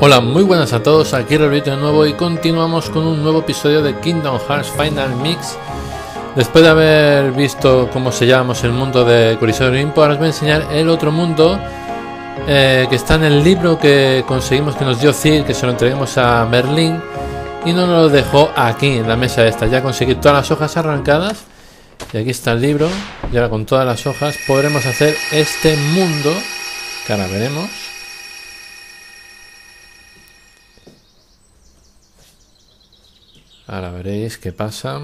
Hola, muy buenas a todos, aquí Roberto de nuevo y continuamos con un nuevo episodio de Kingdom Hearts Final Mix. Después de haber visto cómo se llama el mundo de Coliseo Olimpo, ahora os voy a enseñar el otro mundo eh, que está en el libro que conseguimos que nos dio Cid, que se lo entreguemos a Merlín y no nos lo dejó aquí en la mesa esta. Ya conseguí todas las hojas arrancadas y aquí está el libro y ahora con todas las hojas podremos hacer este mundo que ahora veremos. Ahora veréis qué pasa.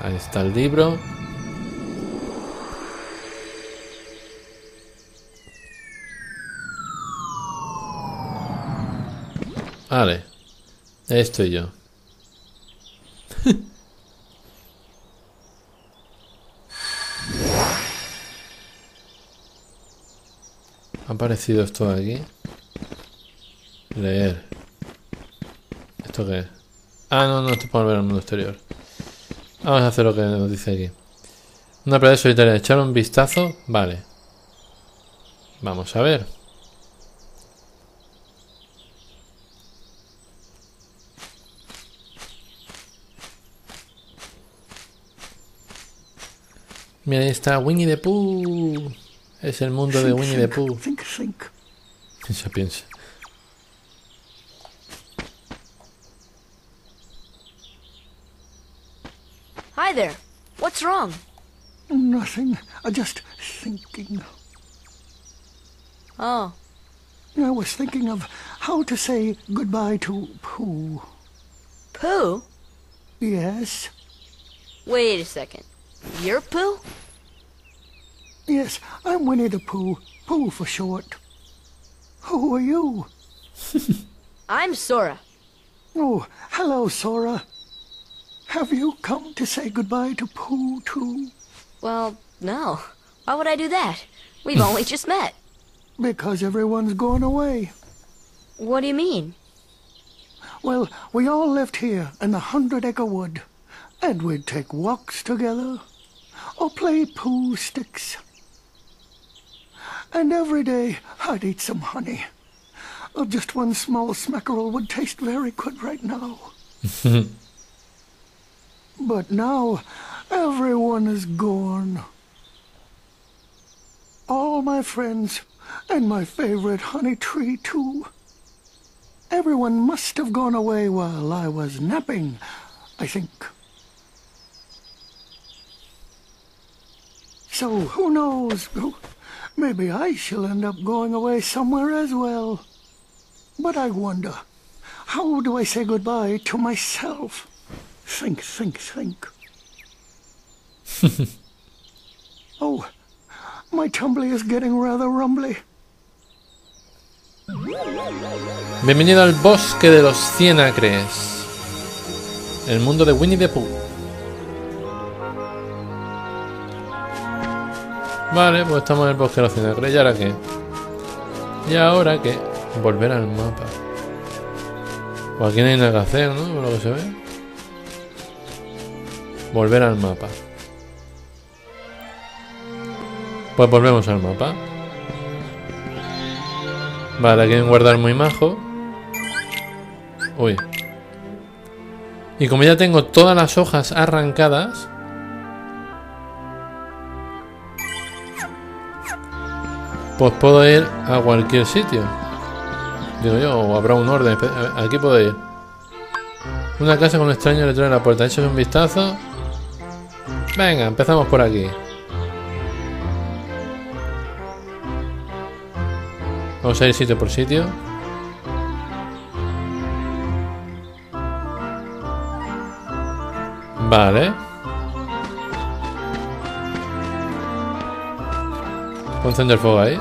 Ahí está el libro. Vale. Estoy yo. ha aparecido esto aquí. Leer. ¿Esto qué es? Ah, no, no, esto es para volver al mundo exterior. Vamos a hacer lo que nos dice aquí. Una playa solitaria. Echar un vistazo. Vale. Vamos a ver. Mira, ahí está Winnie the Pooh. Es el mundo de Winnie the Pooh. Piensa, piensa. Hi there. What's wrong? Nothing. I'm just thinking. Oh, I was thinking of how to say goodbye to Pooh. Pooh? Yes, Wait a second. You're Pooh? yes, I'm Winnie the Pooh. Pooh for short. Who are you? I'm Sora. Oh, hello, Sora. Have you come to say goodbye to Pooh, too? Well, no. Why would I do that? We've only just met. Because everyone's gone away. What do you mean? Well, we all lived here in the Hundred Acre Wood, and we'd take walks together, or play pool sticks. And every day I'd eat some honey. Just one small smackerel would taste very good right now. but now everyone is gone. All my friends, and my favorite honey tree too. Everyone must have gone away while I was napping, I think. So, who knows? Maybe I shall end up going away somewhere as well. But I wonder, how do I say goodbye to myself? Think, think, think. oh, my tumbly is getting rather rumbly. Bienvenido al bosque de los cien acres. El mundo de Winnie the Pooh. Vale, pues estamos en el bosque de los cien acres. ¿Y ahora qué? ¿Y ahora qué? Volver al mapa. Pues aquí no hay nada que hacer, ¿no? Por lo que se ve. Volver al mapa. Pues volvemos al mapa. Vale, aquí hay guardar muy majo. Uy. Y como ya tengo todas las hojas arrancadas... Pues puedo ir a cualquier sitio. Digo yo, o habrá un orden. ver, Aquí puedo ir. Una casa con extraño letrero en la puerta. ¿Echas un vistazo? Venga, empezamos por aquí. Vamos a ir sitio por sitio. Vale. Pon encender fuego ahí.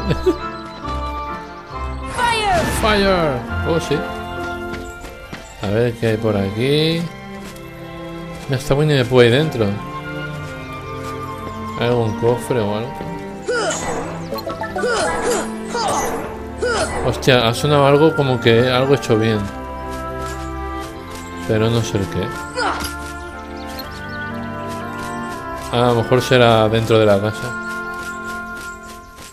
Fire! Fire. Oh, sí. A ver qué hay por aquí. Me está Winnie the Pooh ahí dentro. ¿Hay algún cofre o algo? Hostia, ha sonado algo como que algo hecho bien. Pero no sé el qué. A lo mejor será dentro de la casa.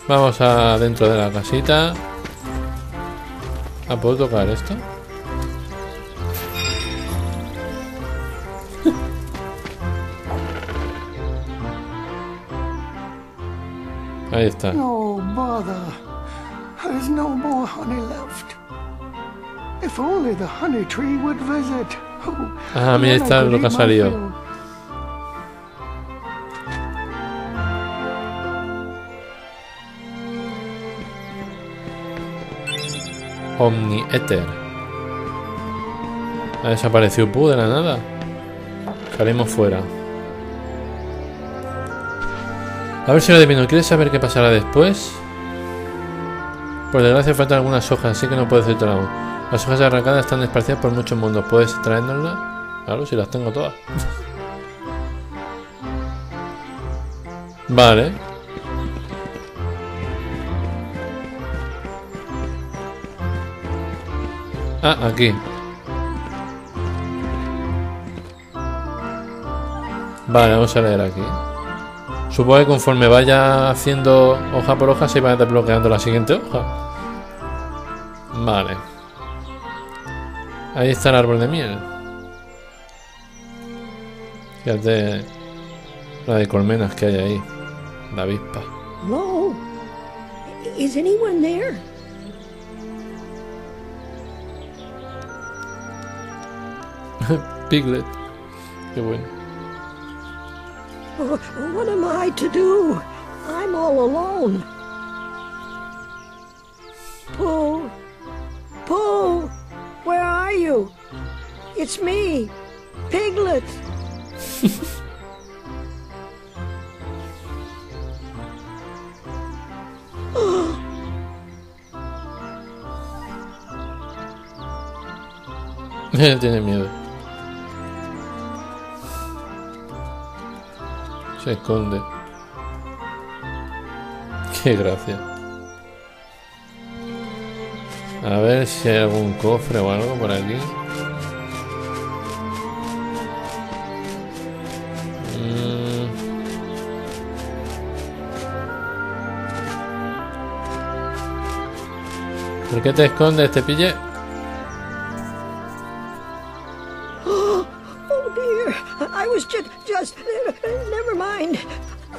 Vamos a dentro de la casita. Ah, ¿puedo tocar esto? Ahí está. No bother. There's no more honey left. If only the honey tree would visit. Oh, Ah, mira, está lo que ha salido. fill. Omni-Ether. Ha desaparecido Pooh de la nada. Salimos fuera. A ver, señor Divino, ¿quieres saber qué pasará después? Por desgracia faltan algunas hojas, así que no puedo decirte aún. Las hojas arrancadas están esparcidas por muchos mundos. ¿Puedes traérnoslas? Claro, si las tengo todas. vale. Ah, aquí. Vale, vamos a leer aquí. Supongo que conforme vaya haciendo hoja por hoja se va desbloqueando la siguiente hoja. Vale. Ahí está el árbol de miel. Fíjate la de colmenas que hay ahí. La avispa. Hello? Is anyone there? Piglet. Qué bueno. What am I to do? I'm all alone. Pooh! Pooh! Where are you? It's me, Piglet. Tiene miedo. Se esconde. Qué gracia. A ver si hay algún cofre o algo por aquí. Mm. ¿Por qué te escondes? ¿Te pillé? Oh dear, I was just, mind.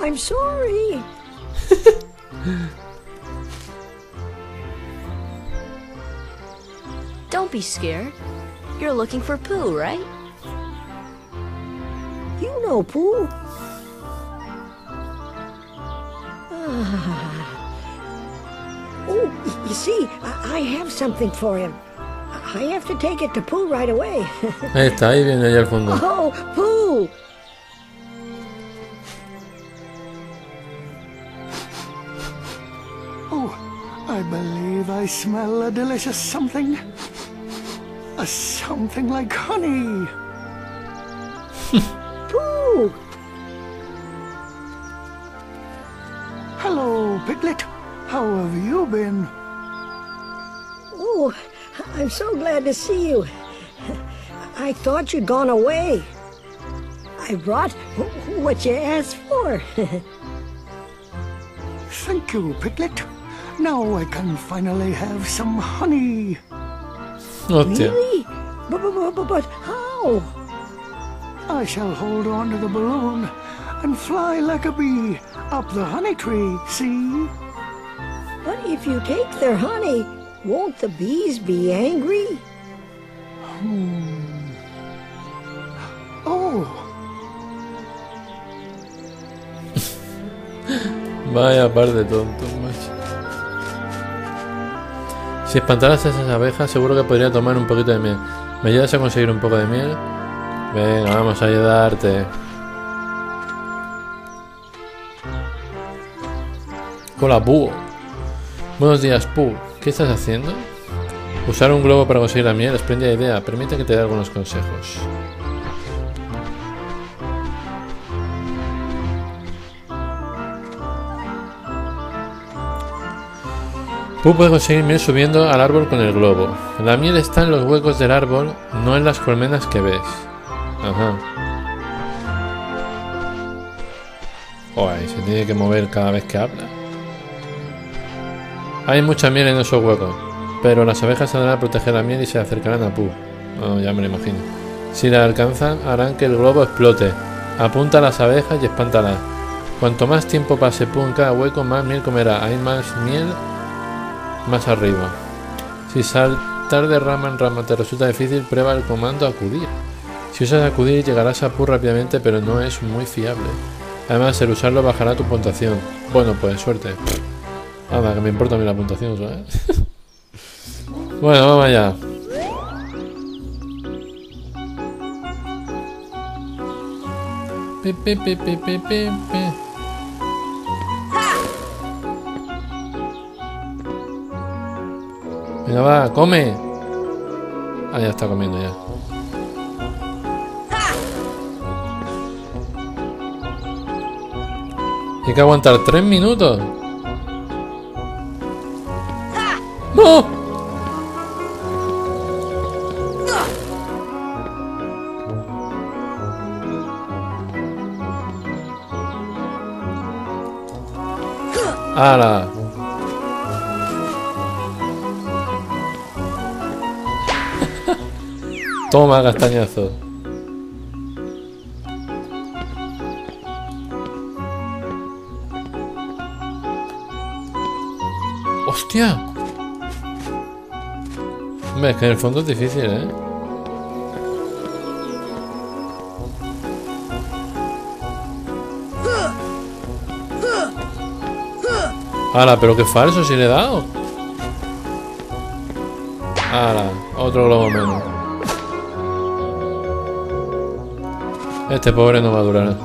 I'm sorry. Don't be scared. You're looking for Pooh, right? You know Pooh. Ah. Oh, you see, I, I have something for him. I have to take it to Pooh right away. Ahí está, ahí viene allá al fondo. oh, Pooh! I believe I smell a delicious something. A something like honey. Pooh! Hello, Piglet. How have you been? Oh, I'm so glad to see you. I thought you'd gone away. I brought what you asked for. Thank you, Piglet. Now I can finally have some honey. Hostia. really? But, but, but, but how? I shall hold on to the balloon and fly like a bee up the honey tree, see? But if you take their honey, won't the bees be angry? Hmm. Oh, Vaya par de tontos, Si espantaras a esas abejas, seguro que podría tomar un poquito de miel. ¿Me ayudas a conseguir un poco de miel? Venga, vamos a ayudarte. Hola, búho. Buenos días, Pooh. ¿Qué estás haciendo? Usar un globo para conseguir la miel, espléndida idea. Permite que te dé algunos consejos. Pooh puede conseguir miel subiendo al árbol con el globo. La miel está en los huecos del árbol, no en las colmenas que ves. Ajá. Joder, se tiene que mover cada vez que habla. Hay mucha miel en esos huecos. Pero las abejas saldrán a proteger la miel y se acercarán a Pooh. Oh, ya me lo imagino. Si la alcanzan, harán que el globo explote. Apunta a las abejas y espántalas. Cuanto más tiempo pase Pooh en cada hueco, más miel comerá. Hay más miel más arriba. Si saltar de rama en rama te resulta difícil, prueba el comando acudir. Si usas acudir llegarás a Pooh rápidamente, pero no es muy fiable. Además, el usarlo bajará tu puntuación. Bueno, pues suerte. Nada, que me importa a mí la puntuación, ¿sabes? bueno, vamos allá. Pe, pe, pe, Venga, va, come. Ah, ya está comiendo ya. Hay que aguantar tres minutos. ¡No! ¡Hala! Toma, castañazo. ¡Hostia! Hombre, es que en el fondo es difícil, ¿eh? ¡Hala! Pero qué falso si le he dado. ¡Hala! Otro globo menos. Este pobre no va a durar.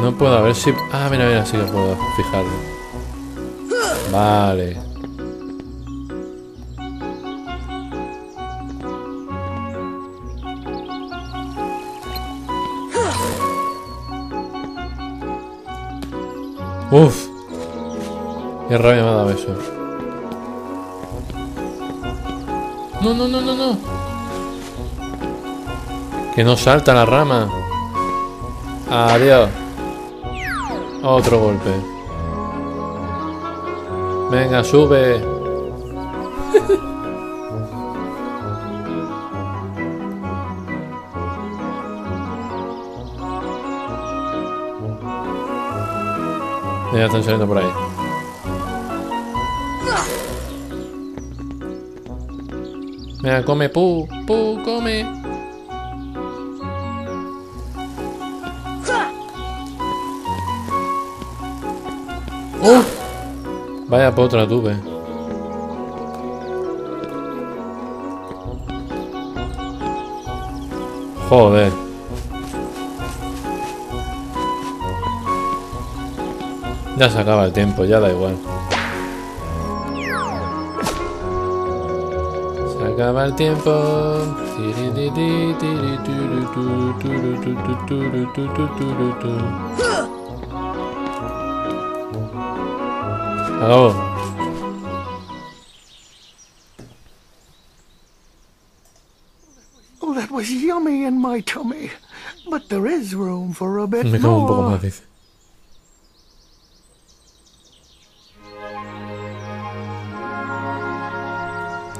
No puedo, a ver si... Ah, mira, mira, sí que puedo fijarlo. Vale. Uf. Qué rabia me ha dado eso. No, no, no, no, no. Que no salta la rama. Adiós. Otro golpe. Venga, sube. ya están saliendo por ahí. Venga, come, pu, pu, come. ¡Uh! Vaya potra tuve. Joder. Ya se acaba el tiempo, ya da igual. Acaba el tiempo. Acabó. Oh, that was yummy in my tummy. But there is room for a bit Me cago un poco more. más, dice.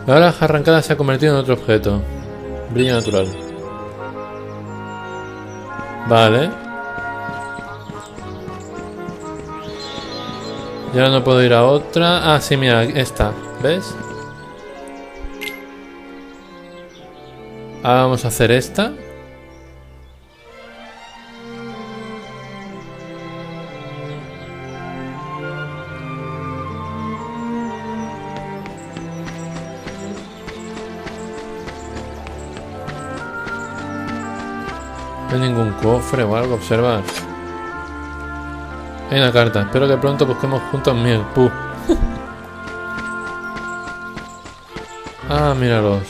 La hora arrancada se ha convertido en otro objeto. Brillo natural. Vale. Y ahora no puedo ir a otra. Ah, sí, mira, esta. ¿Ves? Ahora vamos a hacer esta. No hay ningún cofre o algo, observar. Hay una carta. Espero que pronto busquemos juntos miel. Puh. ah, míralos.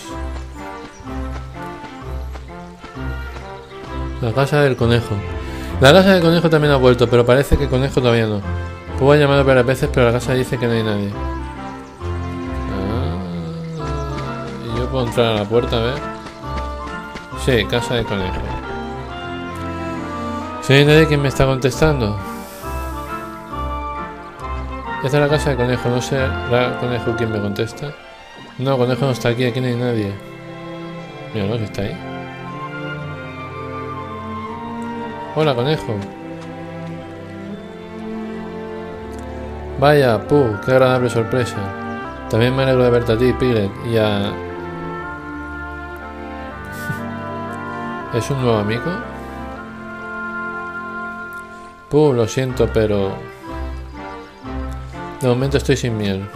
La casa del conejo. La casa del conejo también ha vuelto, pero parece que el conejo todavía no. Puedo llamarlo varias veces, pero la casa dice que no hay nadie. Ah, yo puedo entrar a la puerta, a ver. Sí, casa del conejo. Si hay nadie que me está contestando. Esta es la casa de conejo, no sé la conejo quién me contesta. No, conejo no está aquí, aquí no hay nadie. Mira, ¿no? Que está ahí. Hola, conejo. Vaya, pu, qué agradable sorpresa. También me alegro de verte a ti, Piglet, y a... ¿Es un nuevo amigo? Puh, lo siento, pero... De momento estoy sin miel.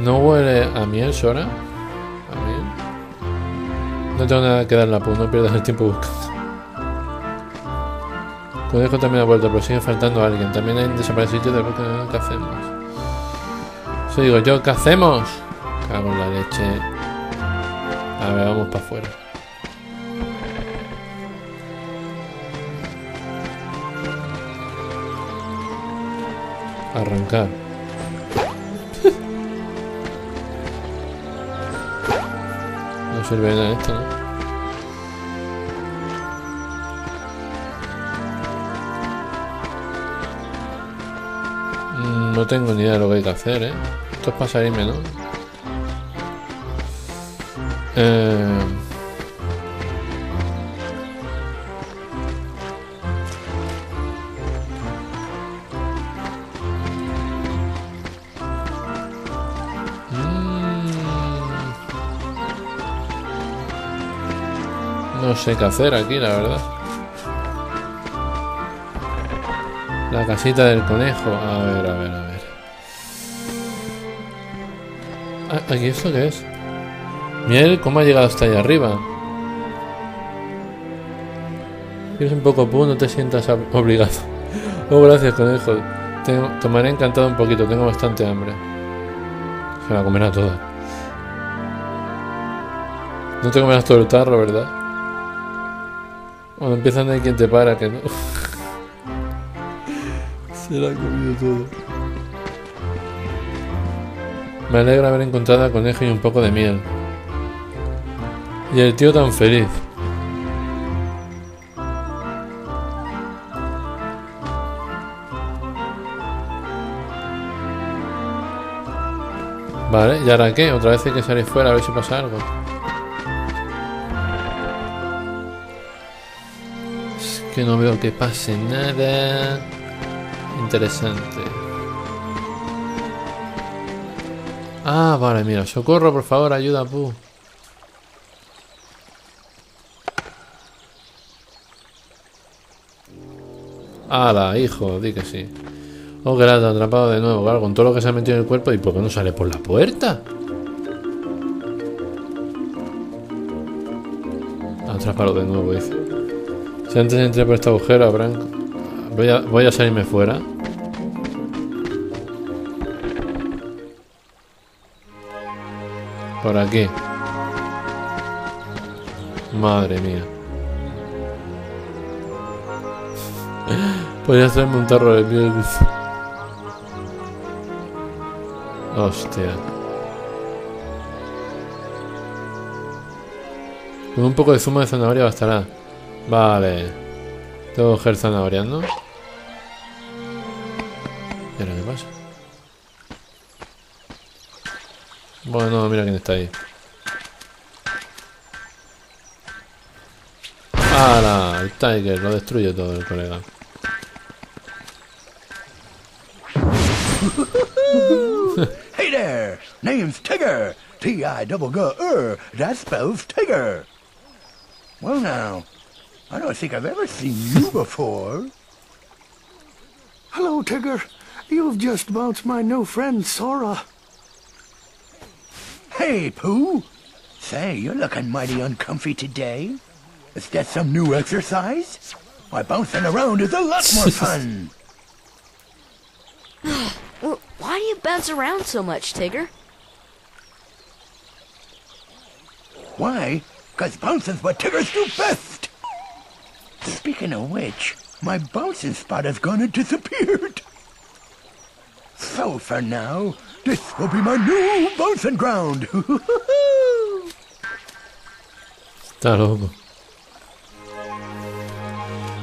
¿No huele a miel, Sora? ¿A miel? No tengo nada que dar la Pu, no pierdas el tiempo buscando. Conejo también ha vuelto, pero sigue faltando alguien. También hay desaparecidos del bosque. ¿Qué hacemos? Eso digo yo, ¿qué hacemos? Cago en la leche. A ver, vamos para afuera. Arrancar. no sirve nada esto, ¿no? Mm, No tengo ni idea de lo que hay que hacer, ¿eh? Esto es para salirme, ¿no? Eh... No sé qué hacer aquí, la verdad. La casita del conejo. A ver, a ver, a ver. Ah, ¿Aquí esto qué es? Miel, ¿cómo ha llegado hasta ahí arriba? Si eres un poco pu, no te sientas ob- obligado. Oh, gracias, conejo. Tengo- tomaré encantado un poquito, tengo bastante hambre. Se la comerá toda. No te comerás todo el tarro, ¿verdad? Cuando empiezan hay quien te para, que no. Se lo ha comido todo. Me alegra haber encontrado a conejo y un poco de miel. Y el tío tan feliz. Vale, ¿y ahora qué? Otra vez hay que salir fuera a ver si pasa algo. Que no veo que pase nada interesante. Ah, vale, mira, socorro, por favor, ayuda, Pu. ¡Hala, hijo! Di que sí. Oh, has atrapado de nuevo, claro, con todo lo que se ha metido en el cuerpo. ¿Y por qué no sale por la puerta? Atrápalo de nuevo, dice. Si antes entré por este agujero, habrán... Voy a, voy a salirme fuera. Por aquí. Madre mía. Podría hacerme un tarro de dice. Hostia. Con un poco de zumo de zanahoria bastará. Vale. Tengo que coger zanahorias, ¿no? ¿Y qué pasa? Bueno, mira quién está ahí. ¡Hala! El Tiger lo destruye todo el colega. Hey there! Name's Tigger! T-I-double-G-R. That spells Tigger. Well now, I don't think I've ever seen you before. Hello, Tigger. You've just bounced my new friend, Sora. Hey, Pooh. Say, you're looking mighty uncomfy today. Is that some new exercise? Why, bouncing around is a lot more fun. Well, why do you bounce around so much, Tigger? Why? 'Cause bouncing's what Tiggers do best. Speaking of which, my bouncing spot has gone and disappeared. So for now, this will be my new bouncing ground. Está loco.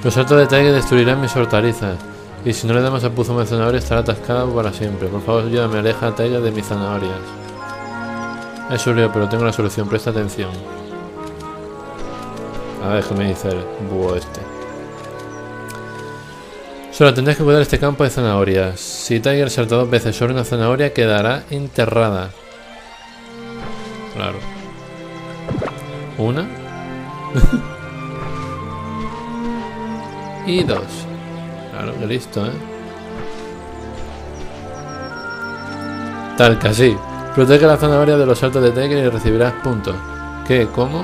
Los saltos de Tiger destruirán mis hortalizas. Y si no le damos a Puzo de zanahoria estará atascado para siempre. Por favor, ayúdame, aleja a de mis zanahorias. Es un lío, pero tengo la solución, presta atención. A ver qué me dice el búho este. Solo tendrás que cuidar este campo de zanahorias. Si Tiger salta dos veces sobre una zanahoria, quedará enterrada. Claro. Una. y dos. Claro que listo, ¿eh? Tal que así. Protege la zanahoria de los saltos de Tiger y recibirás puntos. ¿Qué? ¿Cómo?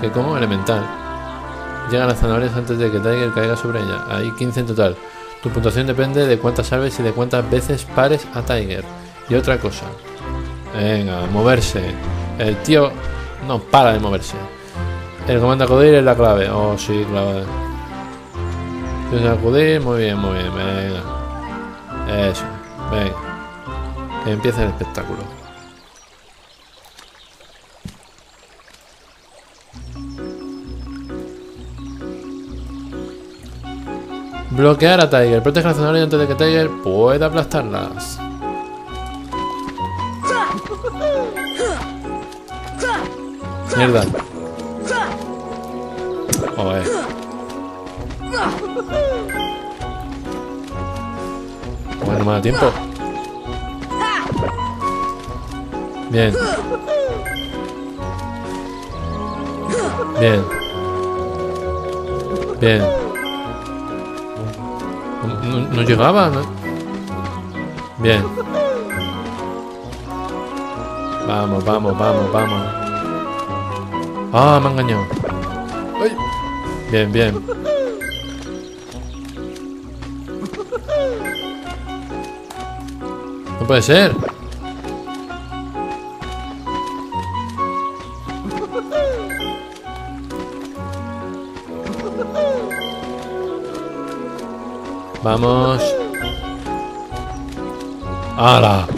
¿Qué? ¿Cómo? Elemental. Llega a las zanahorias antes de que Tiger caiga sobre ella. Hay 15 en total. Tu puntuación depende de cuántas salves y de cuántas veces pares a Tiger. Y otra cosa. Venga, moverse. El tío no para de moverse. El comando acudir es la clave. Oh, sí, clave. Tienes acudir, muy bien, muy bien. Venga. Eso. Venga. Que empiece el espectáculo. Bloquear a Tiger. Protege a la zanahoria antes de que Tiger pueda aplastarlas. Mierda. Joder. Bueno, me da tiempo. Bien. Bien. Bien. No, no llegaba, ¿no? Bien. Vamos, vamos, vamos, vamos. Ah, me ha engañado. Ay. Bien, bien. No puede ser. Vamos. ¡Hala!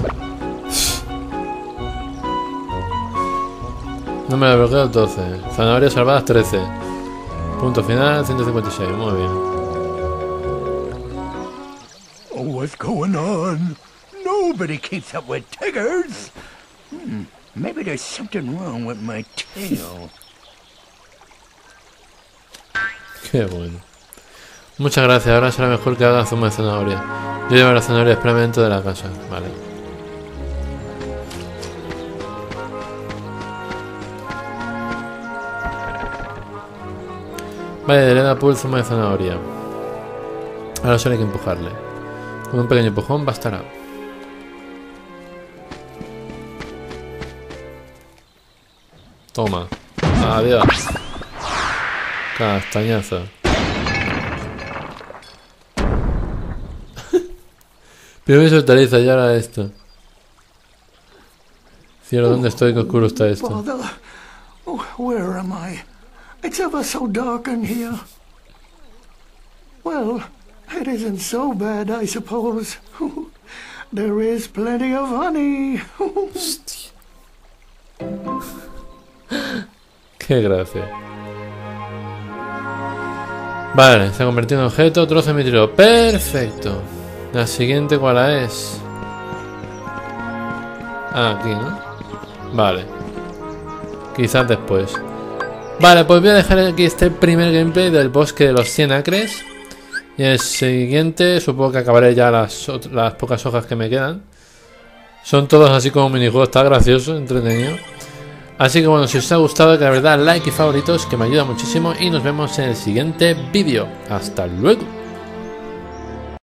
Número de bloqueo 12. Zanahorias salvadas 13. Punto final 156. Muy bien. Oh, what's going on? Nobody keeps up with tigers. Hmm, maybe there's something wrong with my tail. Qué bueno. Muchas gracias. Ahora será mejor que haga zumo de zanahoria. Yo llevo la zanahoria espérame dentro de la casa. Vale. Vale, le da pool zumo de zanahoria. Ahora solo hay que empujarle. Con un pequeño empujón bastará. Toma. Adiós. Castañazo. Primero mi hortaliza y ahora esto. Cielo, ¿dónde estoy? ¿Qué oscuro está esto? Oh, where am I? It's ever so dark in here. Well, it isn't so bad, I suppose. there is plenty of honey. Qué gracia. Vale, se ha convertido en objeto, trozo de mitrio. Perfecto. La siguiente, ¿cuál es? Ah, aquí, ¿no? Vale. Quizás después. Vale, pues voy a dejar aquí este primer gameplay del bosque de los 100 acres. Y el siguiente, supongo que acabaré ya las, pocas hojas que me quedan. Son todos así como minijuegos, está gracioso, entretenido. Así que bueno, si os ha gustado, que la verdad, like y favoritos, que me ayuda muchísimo. Y nos vemos en el siguiente vídeo. Hasta luego.